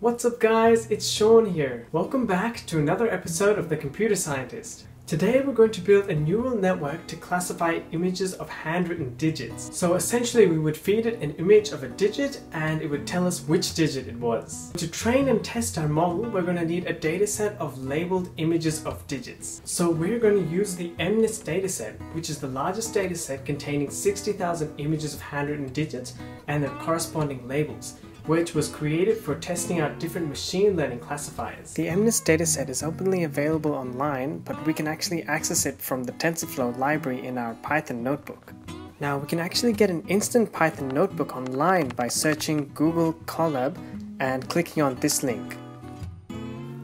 What's up guys, it's Sean here. Welcome back to another episode of The Computer Scientist. Today we're going to build a neural network to classify images of handwritten digits. So essentially we would feed it an image of a digit and it would tell us which digit it was. To train and test our model we're going to need a dataset of labeled images of digits. So we're going to use the MNIST dataset which is the largest dataset containing 60,000 images of handwritten digits and their corresponding labels which was created for testing out different machine learning classifiers. The MNIST dataset is openly available online, but we can actually access it from the TensorFlow library in our Python notebook. Now, we can actually get an instant Python notebook online by searching Google Colab and clicking on this link.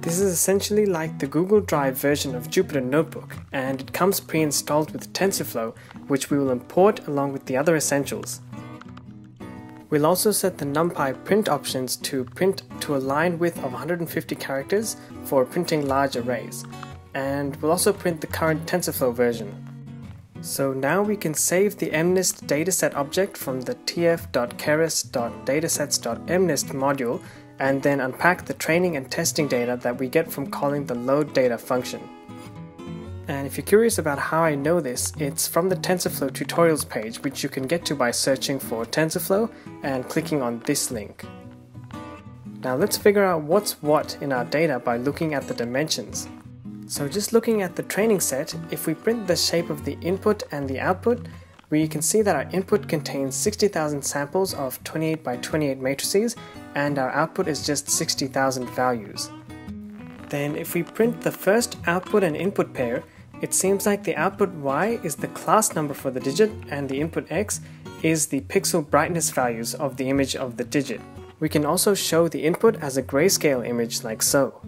This is essentially like the Google Drive version of Jupyter Notebook, and it comes pre-installed with TensorFlow, which we will import along with the other essentials. We'll also set the NumPy print options to print to a line width of 150 characters for printing large arrays. And we'll also print the current TensorFlow version. So now we can save the MNIST dataset object from the tf.keras.datasets.mnist module and then unpack the training and testing data that we get from calling the load data function. And if you're curious about how I know this, it's from the TensorFlow tutorials page, which you can get to by searching for TensorFlow and clicking on this link. Now let's figure out what's what in our data by looking at the dimensions. So just looking at the training set, if we print the shape of the input and the output, we can see that our input contains 60,000 samples of 28 by 28 matrices and our output is just 60,000 values. Then if we print the first output and input pair, it seems like the output y is the class number for the digit and the input x is the pixel brightness values of the image of the digit. We can also show the input as a grayscale image like so.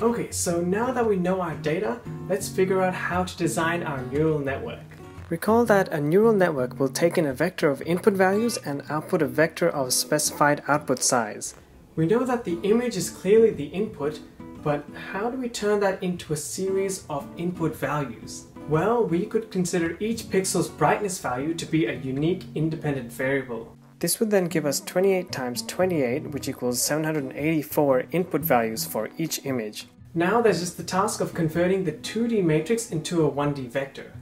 Okay, so now that we know our data, let's figure out how to design our neural network. Recall that a neural network will take in a vector of input values and output a vector of specified output size. We know that the image is clearly the input, but how do we turn that into a series of input values? Well, we could consider each pixel's brightness value to be a unique independent variable. This would then give us 28 times 28, which equals 784 input values for each image. Now there's just the task of converting the 2D matrix into a 1D vector.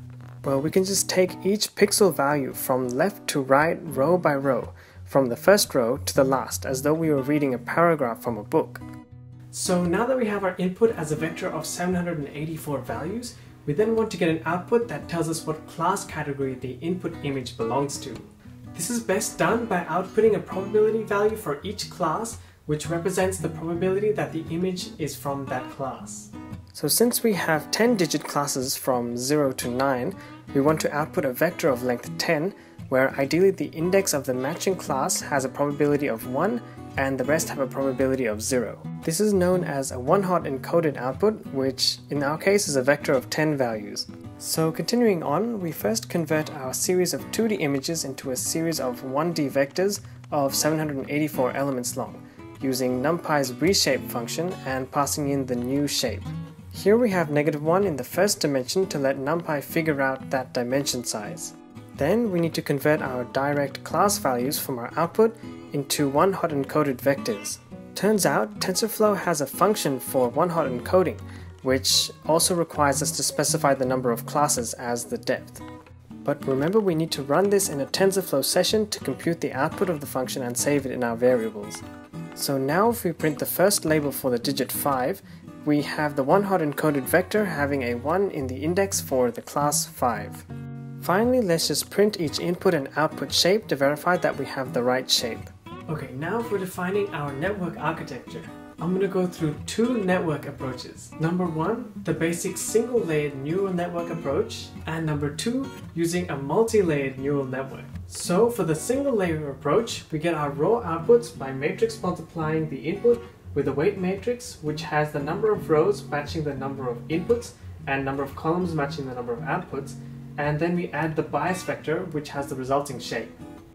Well, we can just take each pixel value from left to right, row by row, from the first row to the last, as though we were reading a paragraph from a book. So now that we have our input as a vector of 784 values, we then want to get an output that tells us what class category the input image belongs to. This is best done by outputting a probability value for each class, which represents the probability that the image is from that class. So since we have 10 digit classes from 0 to 9, we want to output a vector of length 10, where ideally the index of the matching class has a probability of 1 and the rest have a probability of 0. This is known as a one-hot encoded output, which in our case is a vector of 10 values. So continuing on, we first convert our series of 2D images into a series of 1D vectors of 784 elements long, using NumPy's reshape function and passing in the new shape. Here we have negative 1 in the first dimension to let NumPy figure out that dimension size. Then we need to convert our direct class values from our output into one-hot encoded vectors. Turns out TensorFlow has a function for one-hot encoding, which also requires us to specify the number of classes as the depth. But remember we need to run this in a TensorFlow session to compute the output of the function and save it in our variables. So now if we print the first label for the digit 5, we have the one-hot encoded vector having a 1 in the index for the class 5. Finally, let's just print each input and output shape to verify that we have the right shape. Okay, now for defining our network architecture. I'm going to go through two network approaches. Number one, the basic single-layered neural network approach, and number two, using a multi-layered neural network. So for the single-layer approach, we get our raw outputs by matrix multiplying the input with a weight matrix, which has the number of rows matching the number of inputs and number of columns matching the number of outputs, and then we add the bias vector, which has the resulting shape.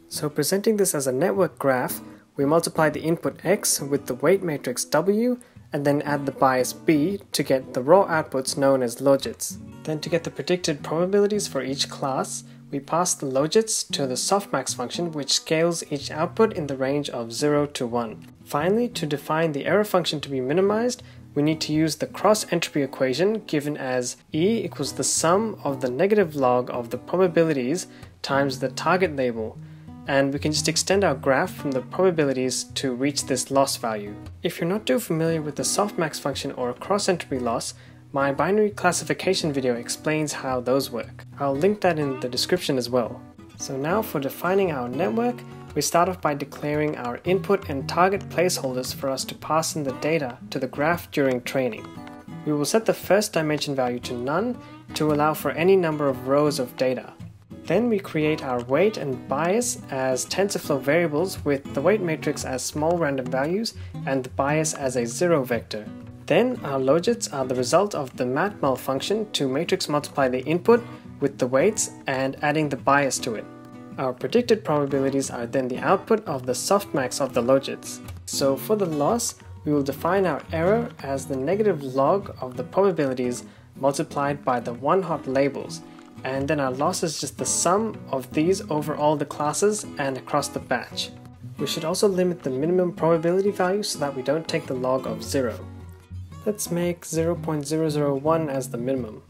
So presenting this as a network graph, we multiply the input x with the weight matrix w, and then add the bias b to get the raw outputs known as logits. Then to get the predicted probabilities for each class, we pass the logits to the softmax function which scales each output in the range of 0 to 1. Finally, to define the error function to be minimized, we need to use the cross entropy equation given as E equals the sum of the negative log of the probabilities times the target label and we can just extend our graph from the probabilities to reach this loss value. If you're not too familiar with the softmax function or cross entropy loss, my binary classification video explains how those work. I'll link that in the description as well. So now for defining our network, we start off by declaring our input and target placeholders for us to pass in the data to the graph during training. We will set the first dimension value to none to allow for any number of rows of data. Then we create our weight and bias as TensorFlow variables with the weight matrix as small random values and the bias as a zero vector. Then our logits are the result of the matmul function to matrix multiply the input with the weights and adding the bias to it. Our predicted probabilities are then the output of the softmax of the logits. So for the loss, we will define our error as the negative log of the probabilities multiplied by the one-hot labels, and then our loss is just the sum of these over all the classes and across the batch. We should also limit the minimum probability value so that we don't take the log of 0. Let's make 0.001 as the minimum.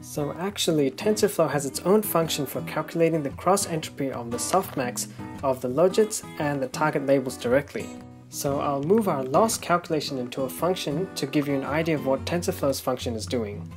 So actually, TensorFlow has its own function for calculating the cross entropy of the softmax of the logits and the target labels directly. So I'll move our loss calculation into a function to give you an idea of what TensorFlow's function is doing.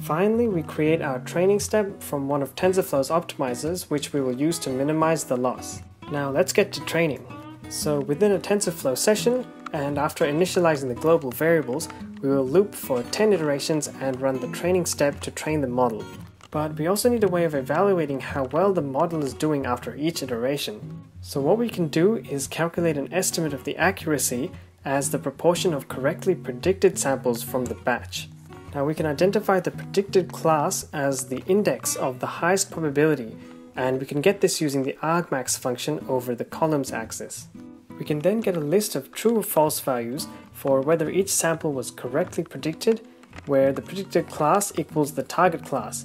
Finally, we create our training step from one of TensorFlow's optimizers, which we will use to minimize the loss. Now let's get to training. So within a TensorFlow session, and after initializing the global variables, we will loop for 10 iterations and run the training step to train the model. But we also need a way of evaluating how well the model is doing after each iteration. So what we can do is calculate an estimate of the accuracy as the proportion of correctly predicted samples from the batch. Now we can identify the predicted class as the index of the highest probability and we can get this using the argmax function over the columns axis. We can then get a list of true or false values for whether each sample was correctly predicted, where the predicted class equals the target class,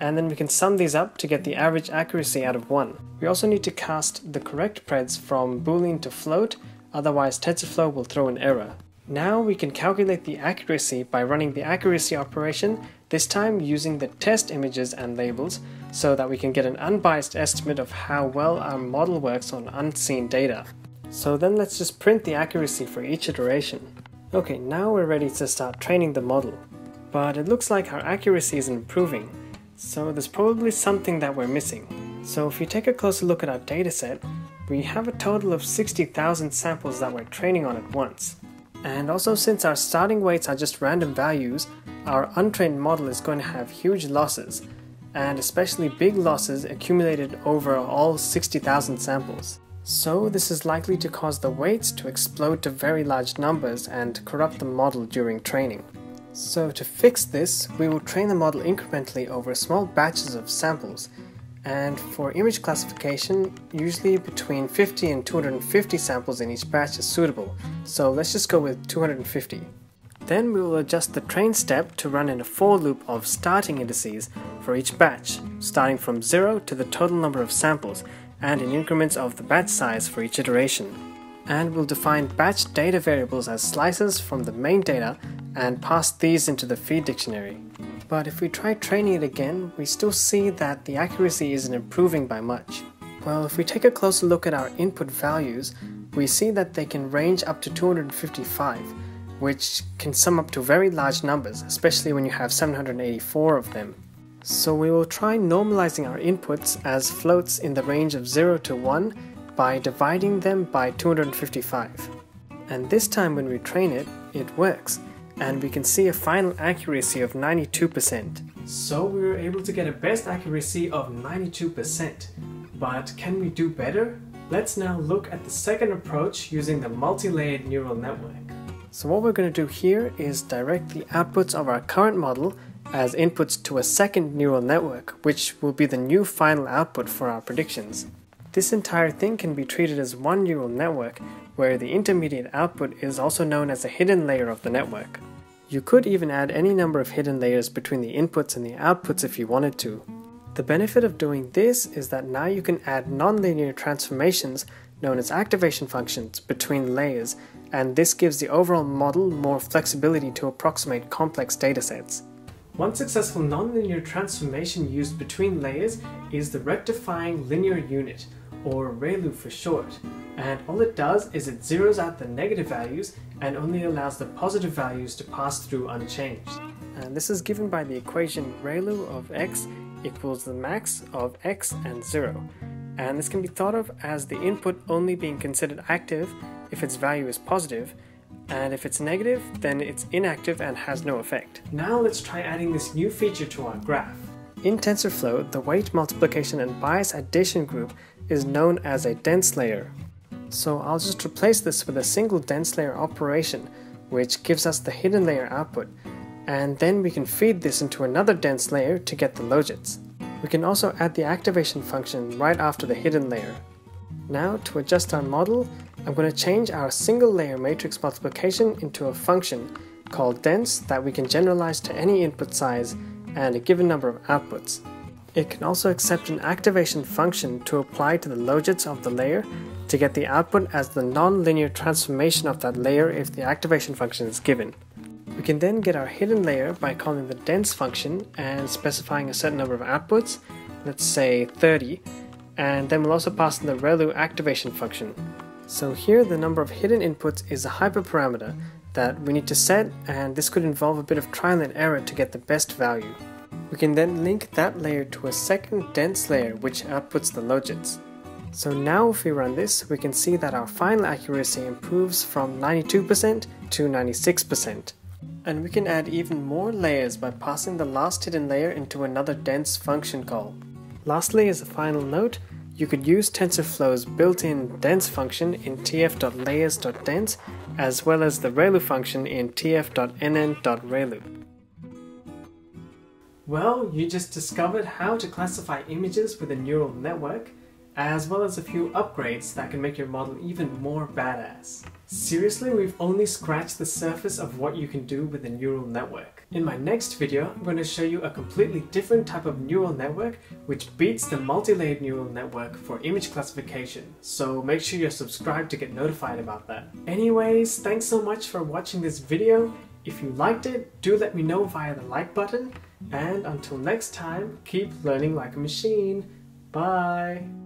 and then we can sum these up to get the average accuracy out of 1. We also need to cast the correct preds from boolean to float, otherwise TensorFlow will throw an error. Now we can calculate the accuracy by running the accuracy operation, this time using the test images and labels, so that we can get an unbiased estimate of how well our model works on unseen data. So then let's just print the accuracy for each iteration. Okay, now we're ready to start training the model. But it looks like our accuracy is improving, so there's probably something that we're missing. So if you take a closer look at our dataset, we have a total of 60,000 samples that we're training on at once. And also since our starting weights are just random values, our untrained model is going to have huge losses, and especially big losses accumulated over all 60,000 samples. So this is likely to cause the weights to explode to very large numbers and corrupt the model during training. So to fix this, we will train the model incrementally over small batches of samples, and for image classification, usually between 50 and 250 samples in each batch is suitable, so let's just go with 250. Then we will adjust the train step to run in a for loop of starting indices for each batch, starting from 0 to the total number of samples, and in increments of the batch size for each iteration. And we'll define batch data variables as slices from the main data and pass these into the feed dictionary. But if we try training it again, we still see that the accuracy isn't improving by much. Well, if we take a closer look at our input values, we see that they can range up to 255, which can sum up to very large numbers, especially when you have 784 of them. So we will try normalizing our inputs as floats in the range of 0 to 1 by dividing them by 255. And this time when we train it, it works, and we can see a final accuracy of 92%. So we were able to get a best accuracy of 92%. But can we do better? Let's now look at the second approach using the multi-layered neural network. So what we're going to do here is direct the outputs of our current model as inputs to a second neural network, which will be the new final output for our predictions. This entire thing can be treated as one neural network, where the intermediate output is also known as a hidden layer of the network. You could even add any number of hidden layers between the inputs and the outputs if you wanted to. The benefit of doing this is that now you can add nonlinear transformations known as activation functions between layers, and this gives the overall model more flexibility to approximate complex datasets. One successful nonlinear transformation used between layers is the rectifying linear unit, or ReLU for short, and all it does is it zeroes out the negative values and only allows the positive values to pass through unchanged. And this is given by the equation ReLU of x equals the max of x and 0. And this can be thought of as the input only being considered active if its value is positive, and if it's negative, then it's inactive and has no effect. Now let's try adding this new feature to our graph. In TensorFlow, the weight multiplication and bias addition group is known as a dense layer. So I'll just replace this with a single dense layer operation, which gives us the hidden layer output, and then we can feed this into another dense layer to get the logits. We can also add the activation function right after the hidden layer. Now to adjust our model, I'm going to change our single layer matrix multiplication into a function called dense that we can generalize to any input size and a given number of outputs. It can also accept an activation function to apply to the logits of the layer to get the output as the non-linear transformation of that layer if the activation function is given. We can then get our hidden layer by calling the dense function and specifying a certain number of outputs, let's say 30, and then we'll also pass in the ReLU activation function. So here the number of hidden inputs is a hyperparameter that we need to set and this could involve a bit of trial and error to get the best value. We can then link that layer to a second dense layer which outputs the logits. So now if we run this, we can see that our final accuracy improves from 92% to 96%. And we can add even more layers by passing the last hidden layer into another dense function call. Lastly, as a final note, you could use TensorFlow's built-in dense function in tf.layers.dense as well as the ReLU function in tf.nn.relu. Well, you just discovered how to classify images with a neural network, as well as a few upgrades that can make your model even more badass. Seriously, we've only scratched the surface of what you can do with a neural network. In my next video, I'm going to show you a completely different type of neural network which beats the multi-layered neural network for image classification, so make sure you're subscribed to get notified about that. Anyways, thanks so much for watching this video. If you liked it, do let me know via the like button, and until next time, keep learning like a machine. Bye!